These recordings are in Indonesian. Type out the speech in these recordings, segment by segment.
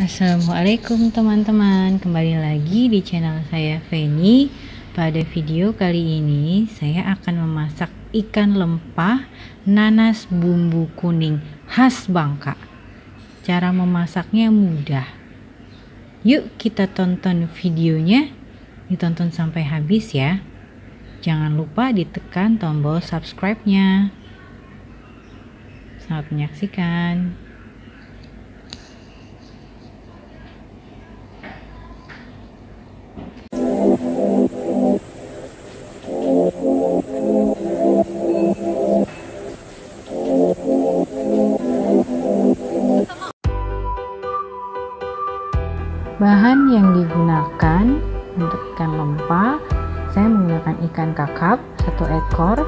Assalamualaikum teman-teman. Kembali lagi di channel saya Feni. Pada video kali ini Saya akan memasak ikan lempah Nanas bumbu kuning khas Bangka. Cara memasaknya mudah. Yuk kita tonton videonya. Ditonton sampai habis ya. Jangan lupa ditekan tombol subscribe-nya. Selamat menyaksikan Bahan yang digunakan untuk ikan lempah, saya menggunakan ikan kakap satu ekor.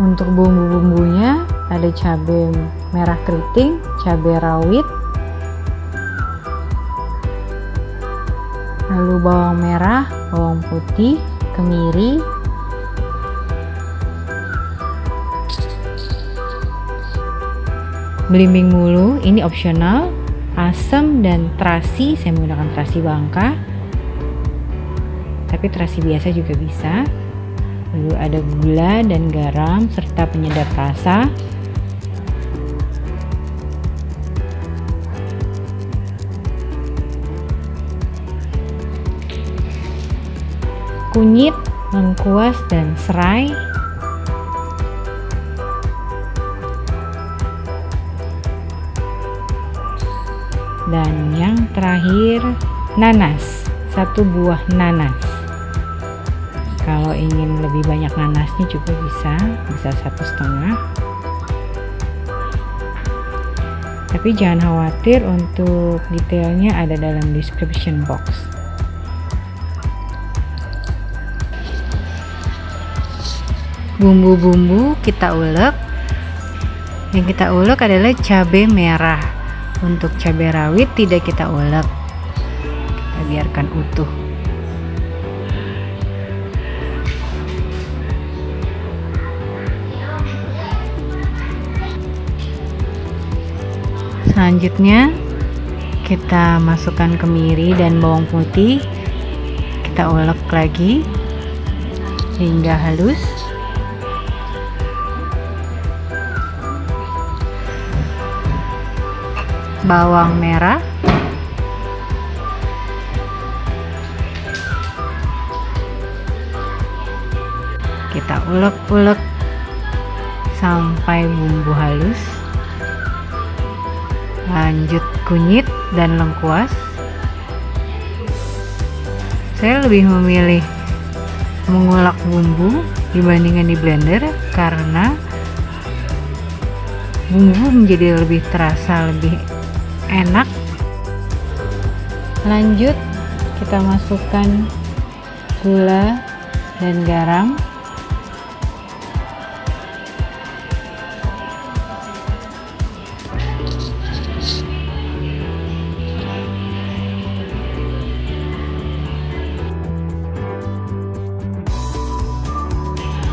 Untuk bumbu-bumbunya ada cabai merah keriting, cabai rawit, lalu bawang merah, bawang putih, kemiri, belimbing mulu ini opsional. Asam dan terasi saya menggunakan terasi bangka tapi terasi biasa juga bisa. Lalu ada gula dan garam serta penyedap rasa. Kunyit, lengkuas, dan serai dan yang terakhir nanas. Satu buah nanas. Kalau ingin lebih banyak nanasnya juga bisa bisa satu setengah. Tapi jangan khawatir untuk detailnya ada dalam description box. Bumbu-bumbu kita ulek. Yang kita ulek adalah cabai merah untuk cabai rawit tidak kita ulek. Kita biarkan utuh. Selanjutnya kita masukkan kemiri dan bawang putih. Kita ulek lagi hingga halus bawang merah. Kita ulek-ulek sampai bumbu halus. Lanjut kunyit dan lengkuas. Saya lebih memilih mengulak bumbu dibandingkan di blender karena bumbu menjadi lebih terasa lebih enak. Lanjut kita masukkan gula dan garam.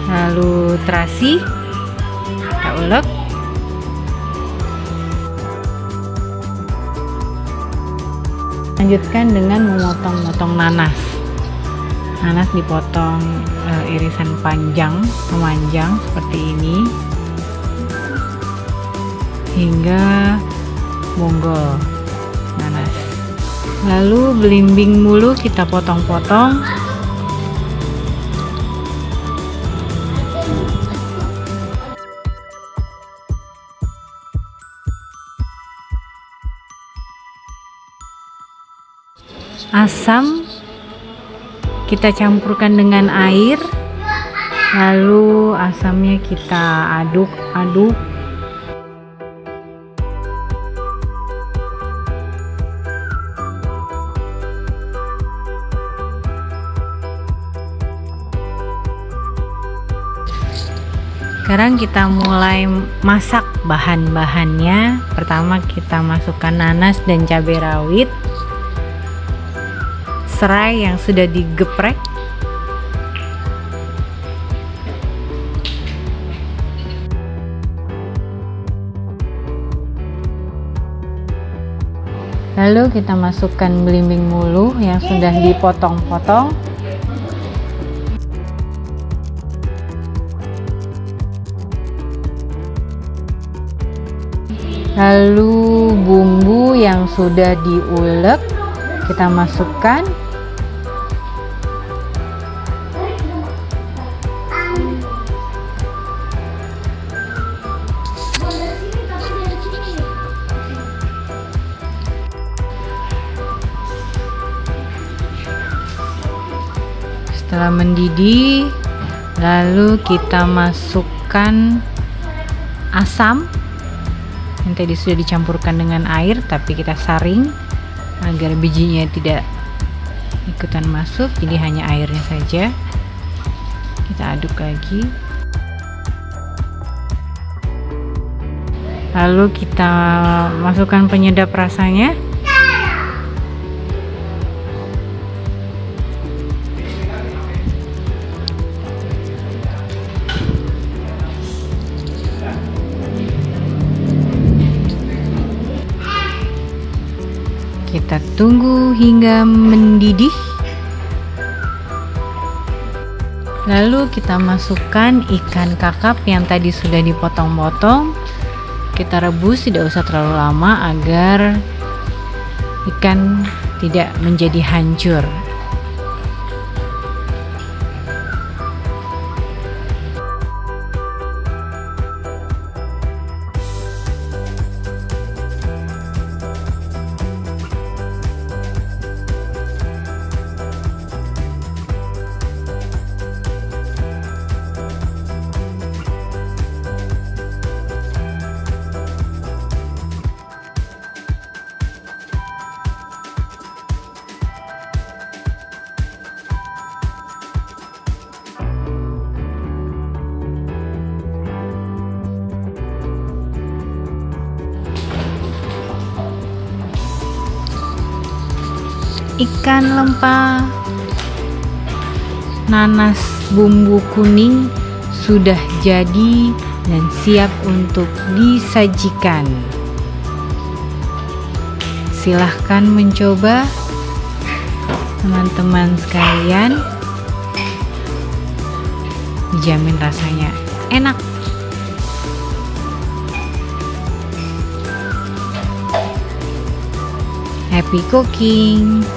Lalu terasi kita ulek lanjutkan dengan memotong-motong nanas. Nanas dipotong e, irisan panjang memanjang seperti ini. Hingga bonggol nanas. Lalu belimbing mulu kita potong-potong asam. Kita campurkan dengan air. Lalu asamnya kita aduk-aduk. Sekarang kita mulai masak bahan-bahannya. Pertama kita masukkan nanas dan cabai rawit serai yang sudah digeprek? Lalu kita masukkan belimbing mulu yang sudah dipotong-potong. Lalu bumbu yang sudah diulek kita masukkan. Setelah mendidih lalu kita masukkan asam. Yang tadi sudah dicampurkan dengan air tapi kita saring agar bijinya tidak ikutan masuk jadi hanya airnya saja. Kita aduk lagi. Lalu kita masukkan penyedap rasanya kita tunggu hingga mendidih. Lalu kita masukkan ikan kakap yang tadi sudah dipotong-potong. Kita rebus tidak usah terlalu lama agar ikan tidak menjadi hancur ikan lempah nanas bumbu kuning sudah jadi dan siap untuk disajikan. Silahkan mencoba teman-teman sekalian. Dijamin rasanya enak. Happy cooking